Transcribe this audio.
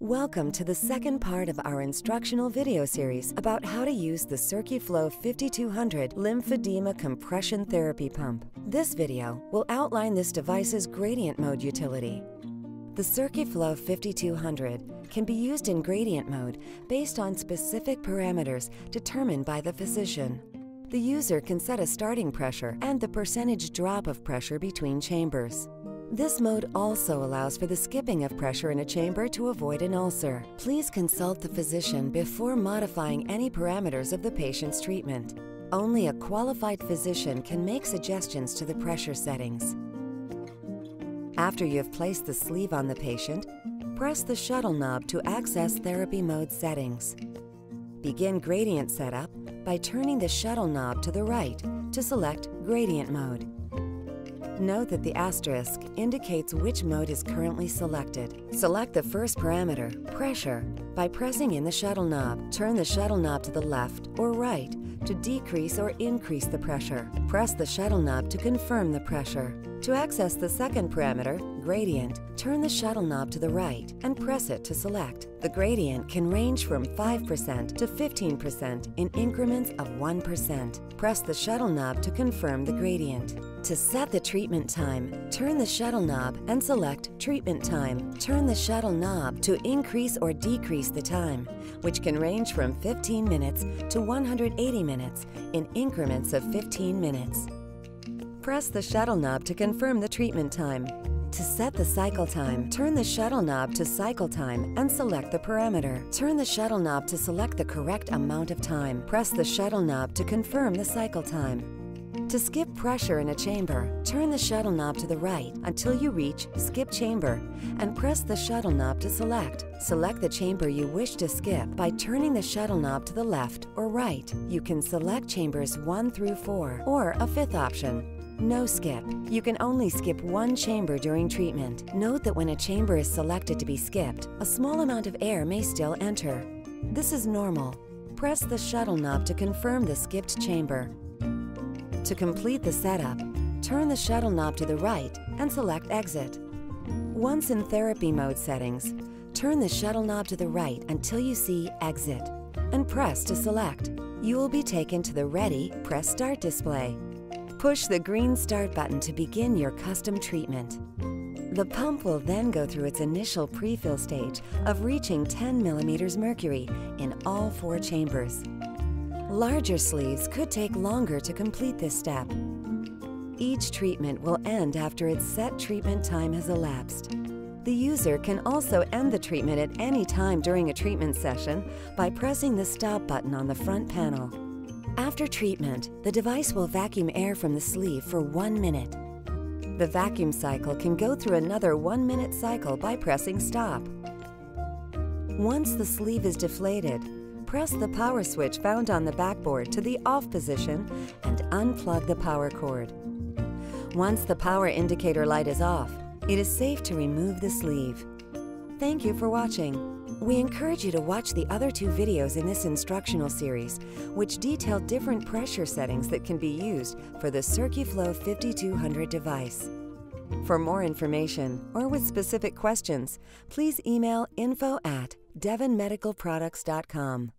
Welcome to the second part of our instructional video series about how to use the CircuFlow 5200 lymphedema compression therapy pump. This video will outline this device's gradient mode utility. The CircuFlow 5200 can be used in gradient mode based on specific parameters determined by the physician. The user can set a starting pressure and the percentage drop of pressure between chambers. This mode also allows for the skipping of pressure in a chamber to avoid an ulcer. Please consult the physician before modifying any parameters of the patient's treatment. Only a qualified physician can make suggestions to the pressure settings. After you have placed the sleeve on the patient, press the shuttle knob to access therapy mode settings. Begin gradient setup by turning the shuttle knob to the right to select gradient mode. Note that the asterisk indicates which mode is currently selected. Select the first parameter, pressure, by pressing in the shuttle knob. Turn the shuttle knob to the left or right to decrease or increase the pressure. Press the shuttle knob to confirm the pressure. To access the second parameter, gradient, turn the shuttle knob to the right and press it to select. The gradient can range from 5% to 15% in increments of 1%. Press the shuttle knob to confirm the gradient. To set the treatment time, turn the shuttle knob and select Treatment Time. Turn the shuttle knob to increase or decrease the time, which can range from 15 minutes to 180 minutes in increments of 15 minutes. Press the shuttle knob to confirm the treatment time. To set the cycle time, turn the shuttle knob to cycle time and select the parameter. Turn the shuttle knob to select the correct amount of time. Press the shuttle knob to confirm the cycle time. To skip pressure in a chamber, turn the shuttle knob to the right until you reach Skip Chamber and press the shuttle knob to select. Select the chamber you wish to skip by turning the shuttle knob to the left or right. You can select chambers 1 through 4 or a fifth option. No skip. You can only skip one chamber during treatment. Note that when a chamber is selected to be skipped, a small amount of air may still enter. This is normal. Press the shuttle knob to confirm the skipped chamber. To complete the setup, turn the shuttle knob to the right and select Exit. Once in therapy mode settings, turn the shuttle knob to the right until you see Exit and press to select. You will be taken to the Ready Press Start display. Push the green Start button to begin your custom treatment. The pump will then go through its initial pre-fill stage of reaching 10 millimeters mercury in all four chambers. Larger sleeves could take longer to complete this step. Each treatment will end after its set treatment time has elapsed. The user can also end the treatment at any time during a treatment session by pressing the stop button on the front panel. After treatment, the device will vacuum air from the sleeve for one minute. The vacuum cycle can go through another one minute cycle by pressing stop. Once the sleeve is deflated, press the power switch found on the backboard to the off position and unplug the power cord. Once the power indicator light is off, it is safe to remove the sleeve. Thank you for watching. We encourage you to watch the other two videos in this instructional series, which detail different pressure settings that can be used for the CircuFlow 5200 device. For more information or with specific questions, please email info at devonmedicalproducts.com.